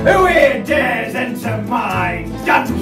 Who here dares enter my dungeon?